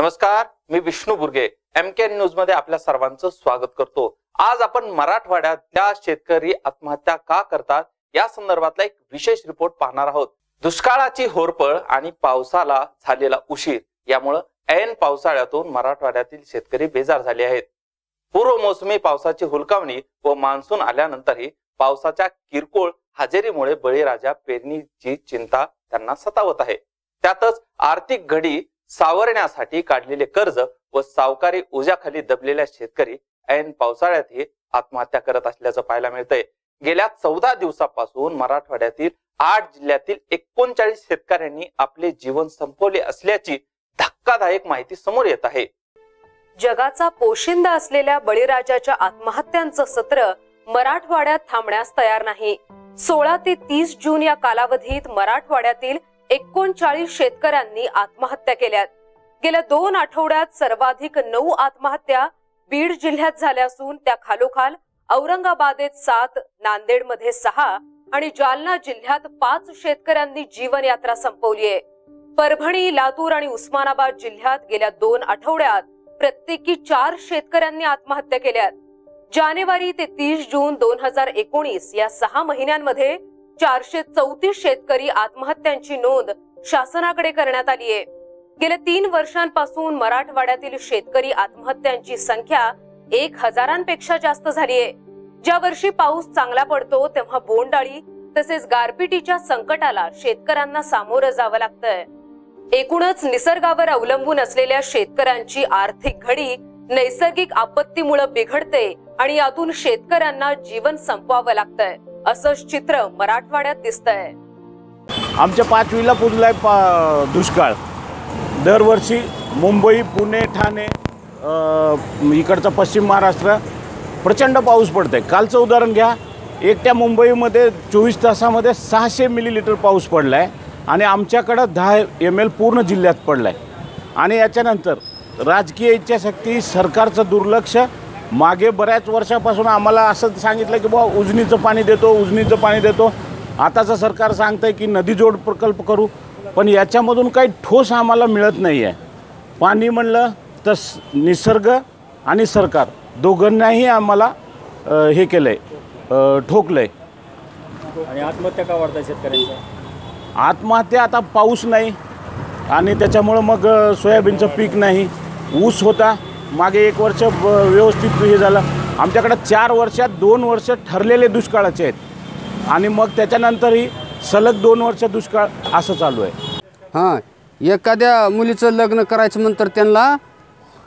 नमस्कार मी विष्णू बुर्गे. एम के न्यूजमध्ये आपल्या सर्वांचं स्वागत करतो. आज आपण मराठवाड्यात त्या शेतकरी आत्महत्या का करतात या संदर्भातला एक विशेष रिपोर्ट पाहणार आहोत. दुष्काळाची होरपळ आणि पावसाला झालेला उशीर यामुळं ऐन पावसाळ्यातून मराठवाड्यातील शेतकरी बेजार झाले आहेत. पूर्व मोसमी पावसाची हुलकावणी व मान्सून आल्यानंतरही पावसाच्या किरकोळ हजेरीमुळे बळीराजा पेरणीची चिंता त्यांना सतावत आहे. त्यातच आर्थिक घडी सावरण्यासाठी काढलेले कर्ज व सावकारी ओझ्याखाली दबलेल्या शेतकरी ऐन पावसाळ्यातही आत्महत्या करत असल्याचं पाहायला मिळतंय. गेल्या चौदा दिवसापासून मराठवाड्यातील आठ जिल्ह्यातील एकोणचाळीस शेतकऱ्यांनी आपले जीवन संपवले असल्याची धक्कादायक माहिती समोर येत आहे. जगाचा पोशिंदा असलेल्या बळीराजाच्या आत्महत्यांचं सत्र मराठवाड्यात थांबण्यास तयार नाही. सोळा ते तीस जून या कालावधीत मराठवाड्यातील एकोणचाळीस शेतकऱ्यांनी आत्महत्या केल्यात. गेल्या दोन आठवड्यात सर्वाधिक नऊ आत्महत्या बीड जिल्ह्यात झाल्या असून त्या खालोखाल औरंगाबादेत सात नांदेडमध्ये सहा आणि जालना जिल्ह्यात पाच शेतकऱ्यांनी जीवनयात्रा संपवली आहे. परभणी लातूर आणि उस्मानाबाद जिल्ह्यात गेल्या दोन आठवड्यात प्रत्येकी चार शेतकऱ्यांनी आत्महत्या केल्यात. जानेवारी ते तीस जून दोन हजार एकोणीस या सहा महिन्यांमध्ये चारशे चौतीस शेतकरी आत्महत्यांची नोंद शासनाकडे करण्यात आली आहे. गेल्या तीन वर्षांपासून मराठवाड्यातील शेतकरी आत्महत्यांची संख्या एक हजारांपेक्षा जास्त झाली आहे. ज्या वर्षी पाऊस चांगला पडतो तेव्हा बोंडाळी तसेच गारपिटीच्या संकटाला शेतकऱ्यांना सामोरं जावं लागतंय. एकूणच निसर्गावर अवलंबून असलेल्या शेतकऱ्यांची आर्थिक घडी नैसर्गिक आपत्तीमुळे बिघडते आणि यातून शेतकऱ्यांना जीवन संपवावं लागतंय. असंच चित्र मराठवाड्यात दिसतंय. आमच्या पाचवीला पुजलाय पा दुष्काळ. दरवर्षी मुंबई पुणे ठाणे इकडचा पश्चिम महाराष्ट्र प्रचंड पाऊस पडतोय. आहे कालचं उदाहरण घ्या. एकट्या मुंबईमध्ये चोवीस तासामध्ये सहाशे मिलीलिटर पाऊस पडला आहे आणि आमच्याकडं दहा एम एल पूर्ण जिल्ह्यात पडला आहे आणि याच्यानंतर राजकीय इच्छाशक्ती सरकारचं दुर्लक्ष मागे बऱ्याच वर्षापासून आम्हाला असं सांगितलं की बुवा उजनीचं पाणी देतो उजनीचं पाणी देतो. आताचं सरकार सांगतं आहे की नदीजोड प्रकल्प करू पण याच्यामधून काही ठोस आम्हाला मिळत नाही आहे पाणी म्हणलं तर निसर्ग आणि सरकार दोघांनाही आम्हाला हे केलं आहे ठोकलं आहे आणि आत्महत्या का वाढतात शेतकऱ्यांच्या? आत्महत्या आता पाऊस नाही आणि त्याच्यामुळं मग सोयाबीनचं पीक नाही. ऊस होता मागे एक वर्ष ब- व्यवस्थित हे झालं. आमच्याकडं चार वर्षात दोन वर्ष ठरलेले दुष्काळाचे आहेत. आणि मग त्याच्यानंतरही सलग दोन वर्ष दुष्काळ असं चालू आहे. हां एखाद्या मुलीचं लग्न करायचं म्हणतर त्यांना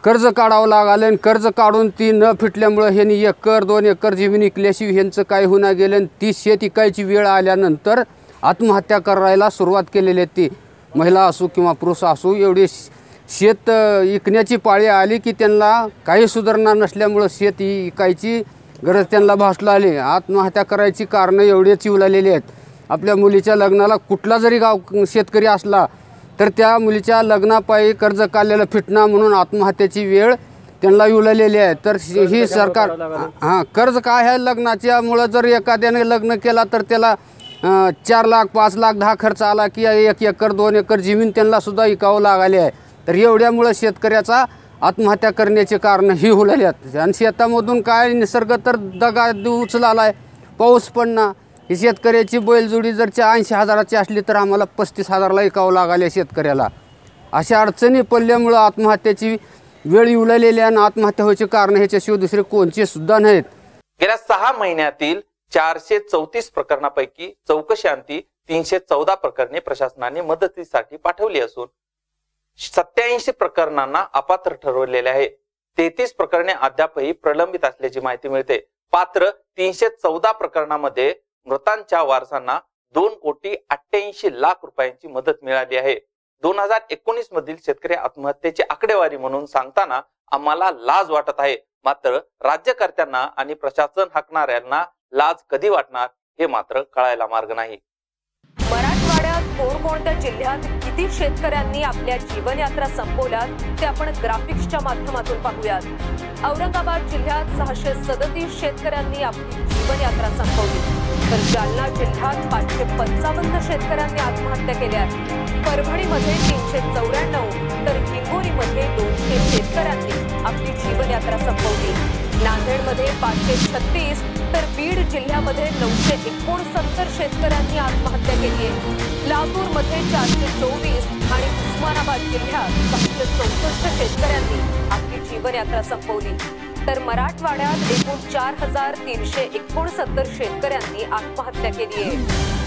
कर्ज काढावं लागलं आणि कर्ज काढून ती न फिटल्यामुळं ह्यांनी एकर दोन एकर जमीन इकल्याशिवाय ह्यांचं काय होणार गेलं आणि ती शेत इकायची वेळ आल्यानंतर आत्महत्या करायला सुरुवात केलेली आहे ती. महिला असो किंवा पुरुष असो एवढी शेत अ, इकण्याची पाळी आली की त्यांना काही सुधारणा नसल्यामुळं शेत ही इकायची गरज त्यांना भासला आली आत्महत्या करायची कारणं एवढे चिवलालेली आहेत. आपल्या मुलीच्या लग्नाला कुठला जरी गाव शेतकरी असला तर त्या मुलीच्या लग्नापायी कर्ज काढलेलं फिटणं म्हणून आत्महत्येची वेळ त्यांना उललेली आहे. तर ही सरकार हां कर्ज काय आहे लग्नाच्यामुळं? जर एखाद्याने लग्न केला तर त्याला चार लाख पाच लाख दहा खर्च आला की एक एकर दोन एकर जमीन त्यांना सुद्धा इकावं लागली आहे. तर एवढ्यामुळं शेतकऱ्याचा आत्महत्या करण्याचे कारण ही हुलले आहेत. आणि शेतामधून काय निसर्ग तर दगा उचलाला आहे पाऊस पडणं ही शेतकऱ्याची बैलजोडी जर च्या ऐंशी हजाराची असली तर आम्हाला पस्तीस हजारला ऐकावं लागले शेतकऱ्याला. अशा अडचणी पडल्यामुळं आत्महत्याची वेळ उललेली आहे आणि आत्महत्या व्हायचे कारण ह्याच्याशिवाय दुसरे कोणचे सुद्धा नाहीत. गेल्या सहा महिन्यातील चारशे चौतीस प्रकरणापैकी चौकशांती तीनशे चौदा प्रकरणे प्रशासनाने मदतीसाठी पाठवली असून सत्याऐंशी प्रकरणांना अपात्र ठरवलेले आहे. तेहतीस प्रकरणे अद्यापही प्रलंबित असल्याची माहिती मिळते. पात्र तीनशे चौदा प्रकरणामध्ये मृतांच्या वारसांना दोन कोटी अठ्ठ्याऐंशी लाख रुपयांची मदत मिळाली आहे. दोन हजार एकोणीस मधील शेतकरी आत्महत्येची आकडेवारी म्हणून सांगताना आम्हाला लाज वाटत आहे. मात्र राज्यकर्त्यांना आणि प्रशासन हाकणाऱ्यांना लाज कधी वाटणार हे मात्र कळायला मार्ग नाही. मराठवाड्यात कोणकोणत्या जिल्ह्यात किती शेतकऱ्यांनी आपल्या जीवनयात्रा संपवल्यात ते आपण ग्राफिक्सच्या माध्यमातून पाहूयात. औरंगाबाद जिल्ह्यात सहाशे सदतीस शेतकऱ्यांनी आपली जीवनयात्रा संपवली. तर जालना जिल्ह्यात पाचशे पंचावन्न शेतकऱ्यांनी आत्महत्या केल्या. परभणीमध्ये तीनशे चौऱ्याण्णव तर हिंगोलीमध्ये दोनशे शेतकऱ्यांनी आपली जीवनयात्रा संपवली. नांदेडमध्ये पाचशे छत्तीस तर बीड जिल्ह्यामध्ये नऊशे एकोणसत्तर शेतकऱ्यांनी आत्महत्या केली आहे. लातूरमध्ये चारशे चोवीस आणि उस्मानाबाद जिल्ह्यात सहाशे चौसष्ट शेतकऱ्यांनी आपली जीवनयात्रा संपवली. तर मराठवाड्यात एकूण चार हजार तीनशे एकोणसत्तर शेतकऱ्यांनी आत्महत्या केली आहे.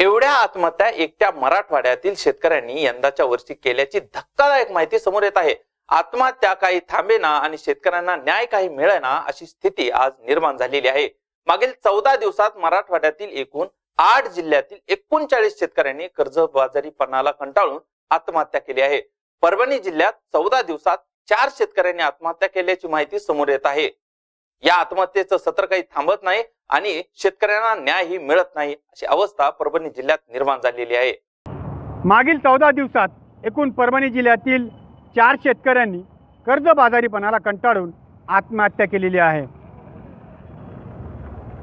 एवढ्या आत्महत्या एकट्या मराठवाड्यातील शेतकऱ्यांनी यंदाच्या वर्षी केल्याची धक्कादायक माहिती समोर येत आहे. आत्महत्या काही थांबेना आणि शेतकऱ्यांना न्याय काही मिळेना अशी स्थिती आज निर्माण झालेली आहे. मागील चौदा दिवसात मराठवाड्यातील एकूण आठ जिल्ह्यातील एकोणचाळीस शेतकऱ्यांनी कर्जबाजारीपणाला कंटाळून आत्महत्या केली आहे. परभणी जिल्ह्यात चौदा दिवसात चार शेतकऱ्यांनी आत्महत्या केल्याची माहिती समोर येत आहे. या आत्महत्येचं सत्र काही थांबत नाही आणि शेतकऱ्यांना न्यायही मिळत नाही अशी अवस्था परभणी जिल्ह्यात निर्माण झालेली आहे. मागील चौदा दिवसात एकूण परभणी जिल्ह्यातील चार शेतकऱ्यांनी कर्जबाजारीपणाला कंटाळून आत्महत्या केलेली आहे.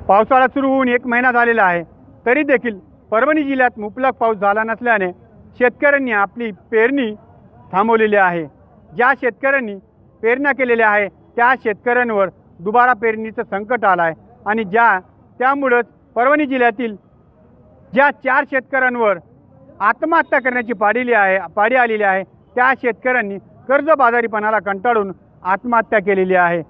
पावसाळा सुरू होऊन एक महिना झालेला आहे. तरी देखील परभणी जिल्ह्यात मुबलक पाऊस झाला नसल्याने शेतकऱ्यांनी आपली पेरणी थांबवलेली आहे. ज्या शेतकऱ्यांनी पेरण्या केलेल्या आहे त्या शेतकऱ्यांवर दुबारा पेरणीचं संकट आलं आहे आणि ज्या त्यामुळंच परभणी जिल्ह्यातील ज्या चार शेतकऱ्यांवर आत्महत्या करण्याची पाडीली आहे पाडी आलेली आहे त्या शेतकऱ्यांनी कर्जबाजारीपणाला कंटाळून आत्महत्या केलेली आहे.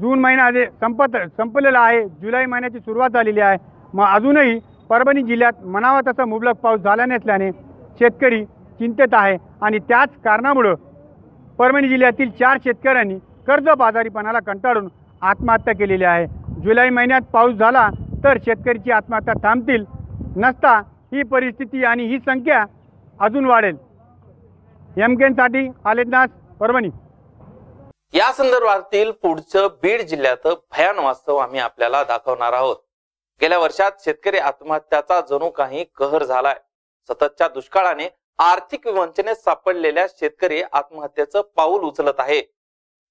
जून महिना जे संपत संपलेला आहे जुलै महिन्याची सुरुवात झालेली आहे. मग अजूनही परभणी जिल्ह्यात म्हणावा तसा मुबलक पाऊस झाला नसल्याने शेतकरी चिंतेत आहे आणि त्याच कारणामुळं परभणी जिल्ह्यातील चार शेतकऱ्यांनी कर्जबाजारीपणाला कंटाळून आत्महत्या केलेली आहे. जुलै महिन्यात पाऊस झाला तर शेतकरीची आत्महत्या थांबतील नसता ही परिस्थिती आणि ही संख्या अजून वाढेल. एमकेनसाठी आलेदनाथ परभणी. या संदर्भातील पुढचं बीड जिल्ह्यात भयान वास्तव आम्ही आपल्याला दाखवणार आहोत. गेल्या वर्षात शेतकरी आत्महत्याचा जणू काही कहर झालाय. सततच्या दुष्काळाने आर्थिक विवंचनेत सापडलेल्या शेतकरी आत्महत्येचं पाऊल उचलत आहे.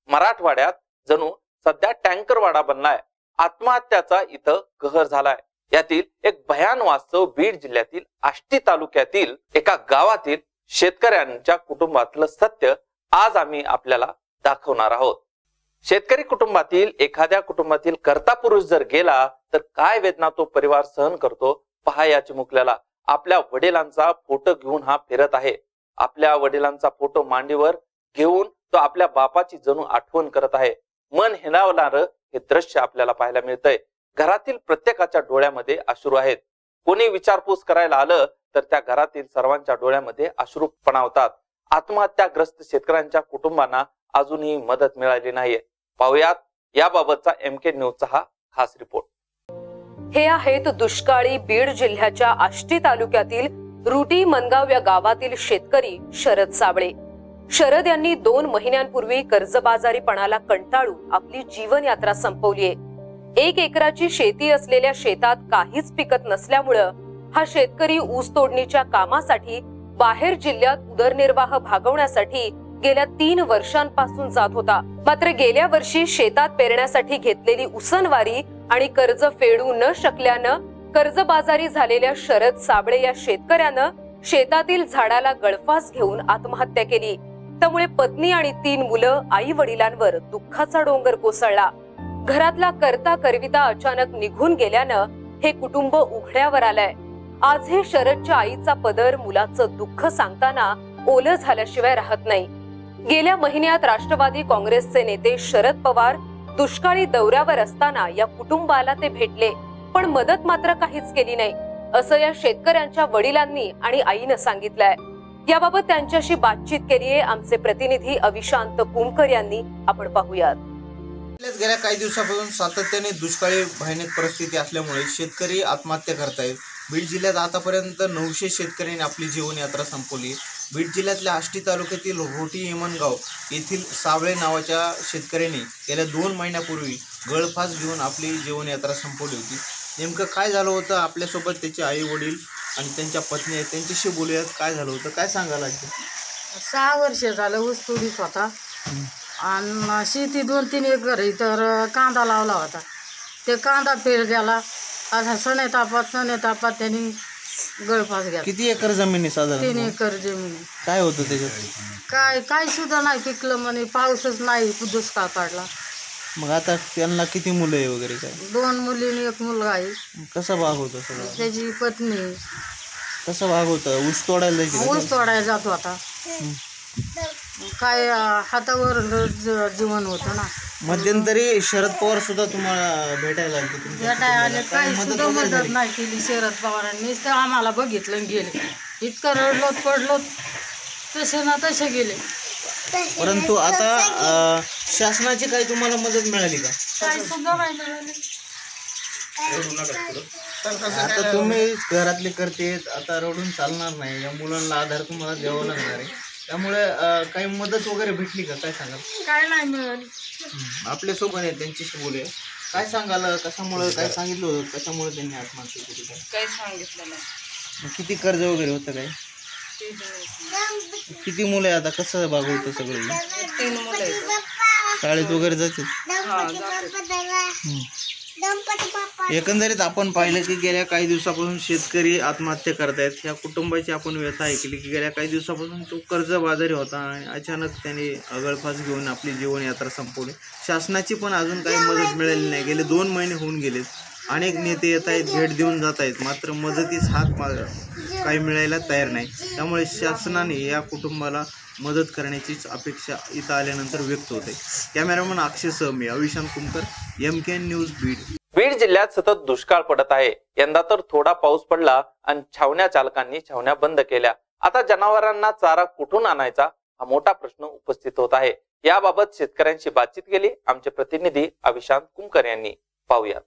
मराठवाड्यात जणू सध्या टँकरवाडा बनलाय. आत्महत्याचा इथं कहर झालाय. यातील एक भयान वास्तव बीड जिल्ह्यातील आष्टी तालुक्यातील एका गावातील शेतकऱ्यांच्या कुटुंबातलं सत्य आज आम्ही आपल्याला दाखवणार आहोत. शेतकरी कुटुंबातील एखाद्या कुटुंबातील कर्ता पुरुष जर गेला तर काय वेदना तो परिवार सहन करतो? पहा या चिमुकल्याला. आपल्या वडिलांचा फोटो घेऊन हा फिरत आहे. आपल्या वडिलांचा फोटो मांडीवर घेऊन तो आपल्या बापाची जणू आठवण करत आहे. मन हिणावणार हे दृश्य आपल्याला पाहायला मिळतंय. घरातील प्रत्येकाच्या डोळ्यामध्ये अश्रू आहेत. कोणी विचारपूस करायला आलं तर त्या घरातील सर्वांच्या डोळ्यामध्ये अश्रू पणावतात आत्महत्याग्रस्त शेतकऱ्यांच्या कुटुंबांना अजूनही मदत मिळाली नाहीये. पाहुयात याबाबतचा एम के न्यूजचा हा खास रिपोर्ट हे आहेत दुष्काळी बीड जिल्ह्याच्या आष्टी तालुक्यातील रुटी मनगाव या गावातील शेतकरी शरद साबळे. शरद यांनी दोन महिन्यांपूर्वी कर्जबाजारीपणाला कंटाळून आपली जीवनयात्रा संपवलीये. एक एकराची शेती असलेल्या शेतात काहीच पिकत नसल्यामुळं हा शेतकरी ऊस तोडणीच्या कामासाठी बाहेर जिल्ह्यात उदरनिर्वाह भागवण्यासाठी गेल्या तीन वर्षांपासून जात होता. मात्र गेल्या वर्षी शेतात पेरण्यासाठी घेतलेली उसनवारी आणि कर्ज फेडू न शकल्यानं कर्जबाजारी झालेल्या शरद साबळे या शेतकऱ्यानं शेतातील झाडाला गळफास घेऊन आत्महत्या केली. त्यामुळे पत्नी आणि तीन मुलं आई वडिलांवर दुःखाचा डोंगर कोसळला. घरातला करता करविता अचानक निघून गेल्यानं हे कुटुंब उघड्यावर आलंय. आज हे शरदच्या आईचा पदर मुलाचं दुःख सांगताना ओलं झाल्याशिवाय राहत नाही. गेल्या महिन्यात राष्ट्रवादी काँग्रेसचे नेते शरद पवार दुष्काळी दौऱ्यावर असताना या कुटुंबाला ते भेटले पण मदत मात्र काहीच केली नाही असं या शेतकऱ्यांच्या वडिलांनी आणि आईनं सांगितलंय. याबाबत त्यांच्याशी बातचीत केलीये आमचे प्रतिनिधी अविशांत कुमकर यांनी. आपण पाहूयात. आपल्याच गेल्या काही दिवसापासून सातत्याने दुष्काळी भयानक परिस्थिती असल्यामुळे शेतकरी आत्महत्या करतायत. बीड जिल्ह्यात आतापर्यंत नऊशे शेतकऱ्यांनी आपली जीवनयात्रा संपवली. बीड जिल्ह्यातल्या आष्टी तालुक्यातील रोटी इमनगाव येथील सावळे नावाच्या शेतकऱ्यांनी गेल्या दोन महिन्यापूर्वी गळफास घेऊन आपली जीवनयात्रा संपवली होती. नेमकं काय झालं होतं? आपल्यासोबत त्याचे आई वडील आणि त्यांच्या पत्नी आहेत. त्यांच्याशी बोलूयात. काय झालं होतं? काय सांगायला लागतं सहा वर्ष झालं ऊस तोडीत होता. आणि शेती दोन तीन एकर तर कांदा लावला होता. ते कांदा पेर गेला. असा सणे तापात सणे तापात त्यांनी गळफास घ्या किती एकर जमीन आहे तीन साधारण एकर जमीन आहे. काय होतं त्याच्यात? काय काय सुद्धा नाही पिकलं म्हणे. पाऊसच नाही दुष्काळ पडला. मग आता त्यांना किती मुलं आहे वगैरे काय? दोन मुलीने एक मुलगा आहे. कसा भाग होता सगळं? त्याची पत्नी. कसा भाग होता? ऊस तोडायला जायची का? ऊस तोडायला जातो आता. काय हातावर ज- जीवन होतं ना. मध्यंतरी शरद पवार सुद्धा तुम्हाला भेटायला आले तुमच्या भेटाय आले. कुटुंबाला. काय काही मदत सुद्धा वगैरे मदत झाली? नाही केली शरद पवारांनी. तर आम्हाला बघितलं आणि गेले. इतकं रडलोत पडलोत. तसे ना तसे गेले. परंतु आता अं, शासनाची काही तुम्हाला मदत मिळाली का? काही सुद्धा नाही मिळाले. आता तुम्ही घरातले करते आता रडून चालणार नाही. या मुलांना आधार तुम्हाला द्यावा लागणार आहे. त्यामुळे अं, काही मदत वगैरे भेटली का? काय सांगाल? काय नाही मिळाली. आपल्यासोबत आहे त्यांच्याशी बोलूया. काय सांगाल कशामुळे काय सांगितलं होतं? कशामुळे त्यांनी आत्महत्या केली? काय काही सांगितलं नाही. मग किती कर्ज वगैरे होतं काय? किती मुलं आहे आता कसं भागवतं सगळं तीन मुलं आहेत. शाळेत वगैरे जाते? हा, जाते. एकंदरीत आपण पाहिलं की गेल्या काही दिवसापासून शेतकरी आत्महत्या करतायत. ह्या कुटुंबाची आपण व्यथा ऐकली की गेल्या काही दिवसापासून तो कर्जबाजारी होता आणि अचानक त्याने अगळफास घेऊन आपली जीवनयात्रा संपवली. शासनाची पण अजून काही मदत मिळाली नाही. गेले दोन महिने होऊन गेलेत. अनेक नेते येत आहेत भेट देऊन जात आहेत. मात्र मदतीस हात मा काही मिळायला तयार नाही. त्यामुळे शासनाने या कुटुंबाला मदत करण्याचीच अपेक्षा इथं आल्यानंतर व्यक्त होते. कॅमेरामन अक्षय सह मी Avishant Kumkar M K news Beed. जिल्ह्यात सतत दुष्काळ पडत आहे. यंदा तर थोडा पाऊस पडला आणि छावण्या चालकांनी छावण्या बंद केल्या. आता जनावरांना चारा कुठून आणायचा? हा मोठा प्रश्न उपस्थित होत आहे. याबाबत शेतकऱ्यांशी बातचीत केली आमचे प्रतिनिधी अविशांत कुमकर यांनी. पाहूयात.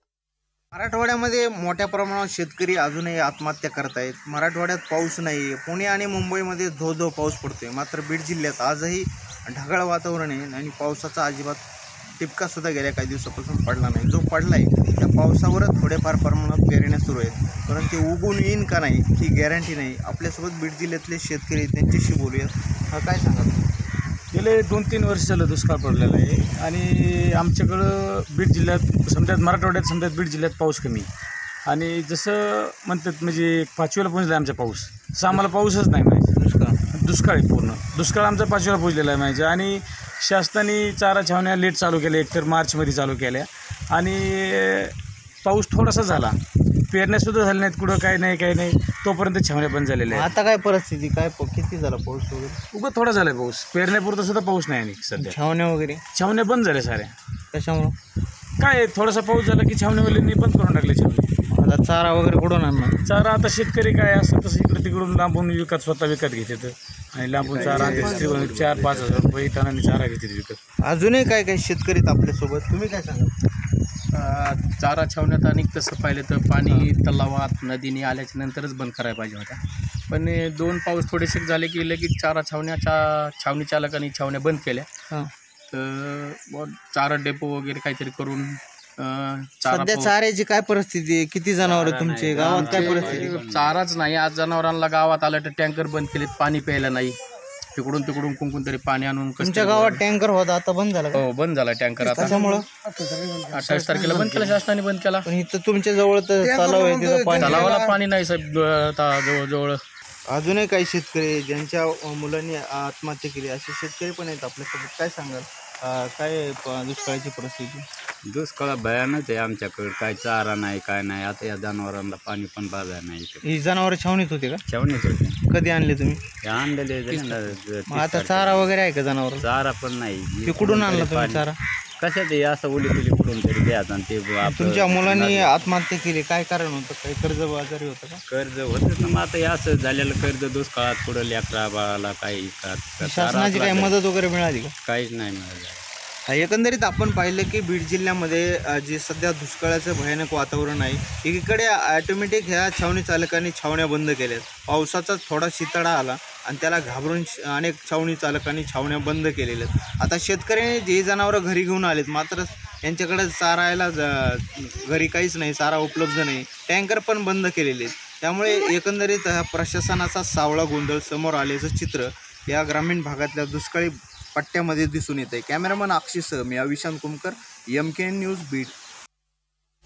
मराठवाड्यामध्ये मोठ्या प्रमाणावर शेतकरी अजूनही आत्महत्या करतायत मराठवाड्यात पाऊस नाही पुणे आणि मुंबईमध्ये धो धो पाऊस पडतोय. मात्र बीड जिल्ह्यात आजही ढगाळ वातावरण आहे आणि पावसाचा अजिबात टिपका सुद्धा गेल्या काही दिवसापासून पडला नाही. जो पडलाय त्या पावसावरच थोडेफार प्रमाणात पेरण्या सुरू आहेत. परंतु ते उगून येईन का नाही ही गॅरंटी नाही. आपल्यासोबत बीड जिल्ह्यातले शेतकरी त्यांच्याशी बोलूयात. हा काय सांगा गेले दोन तीन वर्ष झालं दुष्काळ पडलेला आहे. आणि आमच्याकडं बीड जिल्ह्यात समजा मराठवाड्यात समजा बीड जिल्ह्यात पाऊस कमी. आणि जसं म्हणतात म्हणजे पाचवीला पोहोचला आमचा पाऊस. तसं आम्हाला पाऊसच नाही माहिती. दुष्काळ. दुष्काळ आहे पूर्ण. दुष्काळ आमचा पाचवीला पोहोचलेला आहे माहिती. आणि शासनाने चारा छावण्या लेट चालू केल्या एकतर मार्चमध्ये चालू केल्या. आणि पाऊस थोडासा झाला. पेरण्यासुद्धा झाल्या नाहीत कुठं काय नाही काय नाही. तोपर्यंत छावण्या बंद झालेल्या आहेत. आता काय परिस्थिती? काय प- किती झाला पाऊस वगैरे? उगं थोडा झाला पाऊस. पेरण्यापुरता सुद्धा पाऊस नाही आणि सध्या. छावण्या वगैरे? छावण्या बंद झाल्या साऱ्या. त्याच्यामुळं काय आहे, थोडासा पाऊस झाला की छावणीवाल्यांनी बंद करून टाकले छावणी. आता चारा वगैरे कुठून आणणार? चारा आता शेतकरी काय असं तसं इकडे तिकडून लांबून विकत स्वतः विकत घेतात. आणि लांबून चारा स्त्रीवर चार पाच हजार रुपये टनाने चारा घेतात विकत. अजूनही काय काय शेतकरी आपल्यासोबत? तुम्ही काय सांगा अ, चारा छावण्यात आणि तसं पाहिलं तर पाणी तलावात नदीने आल्याच्या नंतरच बंद करायला पाहिजे होत्या पण हे दोन पाऊस थोडेसे झाले की लगेच चारा छावण्याच्या छावणी चालकांनी छावण्या बंद केल्या. हां. तर बुवा चारा डेपो वगैरे काहीतरी करून अ, चारा सध्या चाऱ्याची काय परिस्थिती आहे? किती जनावर तुमचे? गावात काय परिस्थिती? आहे? चाराच नाही. आज जनावरांना गावात आलं तर टँकर बंद केलेत पाणी प्यायला नाही. तिकडून तिकडून कुंकून तरी पाणी आणून कसं तुमच्या गावात टँकर होता आता बंद झाला का? हो बंद झाला टँकर आता. त्याच्यामुळं अठ्ठावीस तारखेला बंद केला शासनाने बंद केला. पण इथं तुमच्या जवळ तर तलाव आहे तिथं पाणी तलावाला पाणी नाही साहेब आता जवळजवळ. अजूनही काही शेतकरी ज्यांच्या अं, मुलांनी आत्महत्या केली असे शेतकरी पण आहेत आपल्यासोबत. काय सांगाल? अं, काय आहे प- दुष्काळाची परिस्थिती? दुष्काळ भयानक आहे आमच्याकडे. काय चारा नाही काय नाही. आता या जनावरांना पाणी पण बाजार नाही इकडे. ही जनावर छावणीत होते का? छावणीच होते. कधी आणले तुम्ही? ते आणलेले ना, तीस आता तारखेला. चारा वगैरे आहे का जनावर चारा पण नाही. ते कुठून आणला तुम्ही चारा? कशात आहे? असं उली तुली कुठून तरी द्यायचं आणि ते आपलं- तुमच्या मुलांनी आत्महत्या केली. काय कारण होतं? काही कर्ज बाजारी होतं का? कर्ज होतं ना. मग आता हे असं झालेलं कर्ज दुष्काळात पुढं लेकरा बाळाला काही का- का- शासनाची काही मदत वगैरे मिळाली का? काहीच नाही मिळालं. एकंदरीत आपण पाहिलं की बीड जिल्ह्यामध्ये जे सध्या दुष्काळाचं भयानक वातावरण आहे एकीकडे ॲटोमॅटिक ह्या छावणी चालकांनी छावण्या बंद केल्या पावसाचा थोडा शितळा आला आणि त्याला घाबरून अनेक छावणी चालकांनी छावण्या बंद केलेल्या आहेत आता शेतकऱ्यांनी जे जनावरं घरी घेऊन आलेत मात्र यांच्याकडे चारायला ज- घरी काहीच नाही चारा उपलब्ध नाही टँकर पण बंद केलेले आहेत. त्यामुळे एकंदरीत हा प्रशासनाचा सावळा गोंधळ समोर आल्याचं चित्र या ग्रामीण भागातल्या दुष्काळी पट्ट्यामध्ये दिसून येत आहे कॅमेरामन अक्षयसह मी Avishant Kumkar M K news bit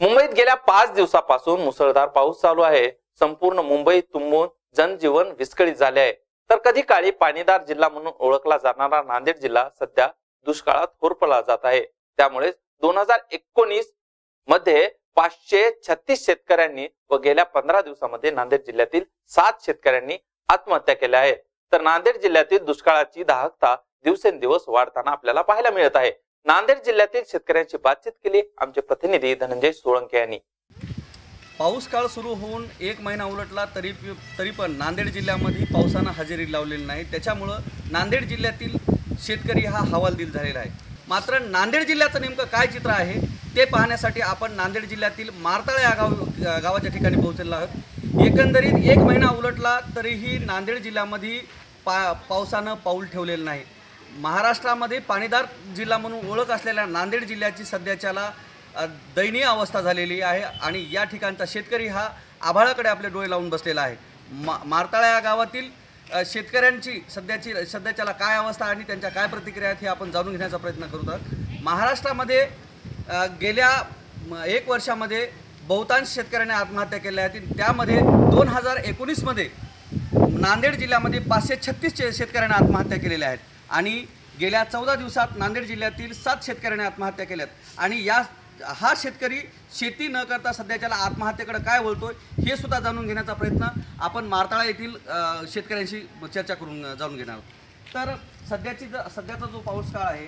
मुंबईत गेल्या पाच दिवसापासून मुसळधार पाऊस चालू आहे. संपूर्ण मुंबई तुंबून जनजीवन विस्कळीत झाले आहे. तर कधी काळी पाणीदार जिल्हा म्हणून ओळखला जाणारा नांदेड जिल्हा सध्या दुष्काळात होरपला जात आहे. त्यामुळे दोन हजार एकोणीसमध्ये पाचशे छत्तीस शेतकऱ्यांनी व गेल्या पंधरा दिवसामध्ये नांदेड जिल्ह्यातील सात शेतकऱ्यांनी आत्महत्या केल्या आहेत. तर नांदेड जिल्ह्यातील दुष्काळाची दाहकता दिवसेंदिवस वाढताना आपल्याला पाहायला मिळत आहे. नांदेड जिल्ह्यातील शेतकऱ्यांची बातचीत केली आमचे प्रतिनिधी धनंजय सोळंके यांनी. पाऊस काळ सुरू होऊन एक महिना उलटला तरी तरी पण नांदेड जिल्ह्यामध्ये पावसानं हजेरी लावलेली नाही. त्याच्यामुळं नांदेड जिल्ह्यातील शेतकरी हा हवालदिल झालेला आहे. मात्र नांदेड जिल्ह्याचं नेमकं काय चित्र आहे ते पाहण्यासाठी आपण नांदेड जिल्ह्यातील मारताळे या गाव गावाच्या ठिकाणी पोहोचलेलो आहोत. एकंदरीत एक महिना उलटला तरीही नांदेड जिल्ह्यामध्ये पा पावसानं पाऊल ठेवलेलं नाही. महाराष्ट्रामध्ये पाणीदार जिल्हा म्हणून ओळख असलेल्या नांदेड जिल्ह्याची सध्याच्याला दयनीय अवस्था झालेली आहे आणि या ठिकाणचा शेतकरी हा आभाळाकडे आपले डोळे लावून बसलेला आहे. मा मारताळा या गावातील शेतकऱ्यांची सध्याची सध्याच्याला काय अवस्था आणि त्यांच्या काय प्रतिक्रिया आहेत हे आपण जाणून घेण्याचा प्रयत्न करू आहोत महाराष्ट्रामध्ये गेल्या एक वर्षामध्ये बहुतांश शेतकऱ्यांनी आत्महत्या केल्या आहेत. त्यामध्ये दोन हजार एकोणीसमध्ये नांदेड जिल्ह्यामध्ये पाचशे छत्तीस शेतकऱ्यांनी आत्महत्या केलेल्या आहेत. आणि गेल्या चौदा दिवसात नांदेड जिल्ह्यातील सात शेतकऱ्यांनी आत्महत्या केल्यात. आणि या हा शेतकरी शेती न करता सध्याच्याला आत्महत्येकडे काय वळतोय हे सुद्धा जाणून घेण्याचा प्रयत्न आपण मारताळा येथील शेतकऱ्यांशी चर्चा करून जाणून घेणार आहोत. तर सध्याची ज सध्याचा जो पाऊस काळ आहे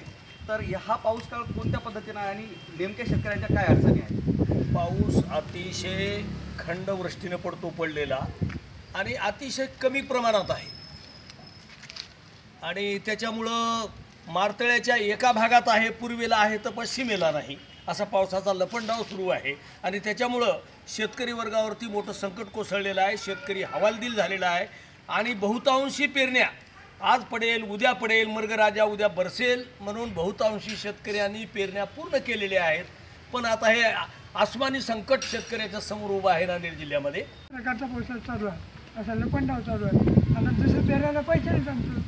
तर हा पाऊस काळ कोणत्या पद्धतीनं आहे आणि नेमक्या शेतकऱ्यांच्या काय अडचणी आहेत? पाऊस अतिशय खंडवृष्टीनं पडतो पडलेला. आणि अतिशय कमी प्रमाणात आहे. आणि त्याच्यामुळं मारतळ्याच्या एका भागात आहे पूर्वेला आहे तर पश्चिमेला नाही. असा पावसाचा लपंडाव सुरू आहे. आणि त्याच्यामुळं शेतकरी वर्गावरती मोठं संकट कोसळलेलं आहे. शेतकरी हवालदिल झालेला आहे. आणि बहुतांशी पेरण्या आज पडेल उद्या पडेल मर्गराजा उद्या बरसेल म्हणून बहुतांशी शेतकऱ्यांनी पेरण्या पूर्ण केलेल्या आहेत. पण आता हे आसमानी संकट शेतकऱ्याच्या समोर उभं आहे नांदेड जिल्ह्यामध्ये. प्रकारचा पाऊस चालू आहे. असा लपंडाव चालू आहे. आता दुसरं पेरायला पैसे नाही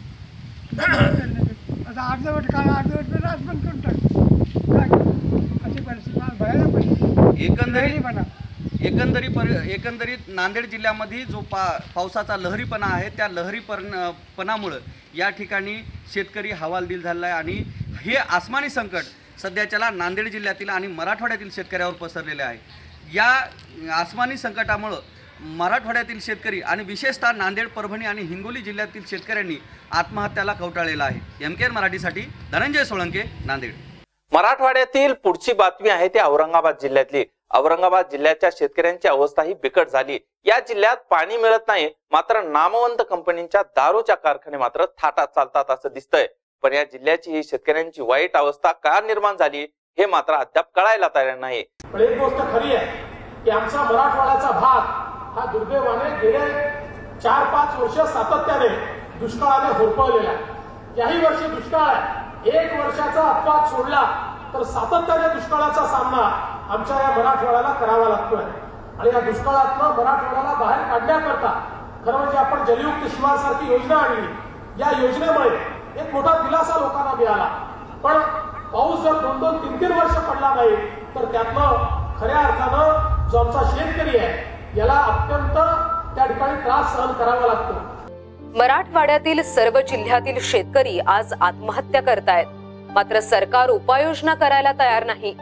आता अर्धवट आज पण करून टाक काय? अशी परिस्थिती मला भयानक परिस्थिती एकंदरीत गैरीपणा. एकंदरीत पर एकंदरीत नांदेड जिल्ह्यामध्ये जो पा पावसाचा लहरीपणा आहे त्या लहरीपण पणामुळं या ठिकाणी शेतकरी हवालदिल झालेला आहे आणि हे आसमानी संकट सध्याच्याला नांदेड जिल्ह्यातील आणि मराठवाड्यातील शेतकऱ्यावर पसरलेले आहे या आसमानी संकटामुळं मराठवाड्यातील शेतकरी आणि विशेषतः नांदेड परभणी आणि हिंगोली जिल्ह्यातील शेतकऱ्यांनी आत्महत्याला कवटाळलेला आहे. एम के मराठीसाठी धनंजय सोळंके नांदेड. मराठवाड्यातील पुढची बातमी आहे ती औरंगाबाद जिल्ह्यातली. औरंगाबाद जिल्ह्याच्या शेतकऱ्यांची अवस्था ही बिकट झाली. या जिल्ह्यात पाणी मिळत नाही मात्र नामवंत कंपनीच्या दारूच्या कारखाने मात्र थाटात चालतात असं दिसतंय. पण या जिल्ह्याची ही शेतकऱ्यांची वाईट अवस्था का निर्माण झाली हे मात्र अद्याप कळायला तयार नाही. पण एक गोष्ट खरी आहे की आमचा मराठवाड्याचा भाग हा दुर्दैवाने गेले चार पाच वर्ष सातत्याने दुष्काळाने होरपवलेला आहे याही वर्षी दुष्काळ आहे. एक वर्षाचा अपवाद सोडला तर सातत्याने दुष्काळाचा सामना आमच्या या मराठवाड्याला करावा लागतोय. आणि या दुष्काळातनं मराठवाड्याला बाहेर काढण्याकरता खरं म्हणजे आपण जलयुक्त शिवारसारखी योजना आणली. या योजनेमुळे एक मोठा दिलासा लोकांना मिळाला. पण पाऊस जर दोन दोन तीन तीन वर्ष पडला नाही तर त्यातनं खऱ्या अर्थानं जो आमचा शेतकरी आहे याला अत्यंत त्या ठिकाणी त्रास सहन करावा लागतो. मराठवाड्यातील सर्व जिल्ह्यातील शेतकरी आज आत्महत्या करतायत. मात्र सरकार उपाययोजना करायला तयार नाही.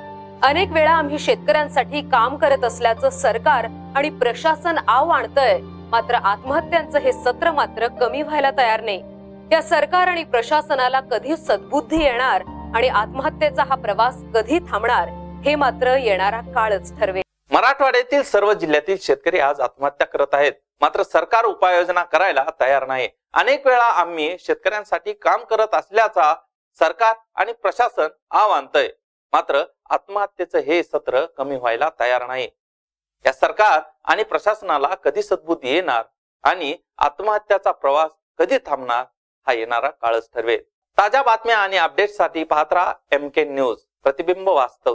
अनेक वेळा आम्ही शेतकऱ्यांसाठी काम करत असल्याचं सरकार आणि प्रशासन आव आणतंय. मात्र आत्महत्यांचं हे सत्र मात्र कमी व्हायला तयार नाही. या सरकार आणि प्रशासनाला कधी सद्बुद्धी येणार आणि आत्महत्येचा हा प्रवास कधी थांबणार हे मात्र येणारा काळच ठरवेल. मराठवाड्यातील सर्व जिल्ह्यातील शेतकरी आज आत्महत्या करत आहेत. मात्र सरकार उपाययोजना करायला तयार नाही. अनेक वेळा आम्ही शेतकऱ्यांसाठी काम करत असल्याचा सरकार आणि प्रशासन आवानतय मात्र आत्महत्येचं हे सत्र कमी व्हायला तयार नाही. या सरकार आणि प्रशासनाला कधी सद्बुद्धी येणार आणि आत्महत्याचा प्रवास कधी थांबणार हा येणारा काळच ठरवेल ताज्या बातम्या आणि अपडेटसाठी पाहत राहा एम के न्यूज प्रतिबिंब वास्तव.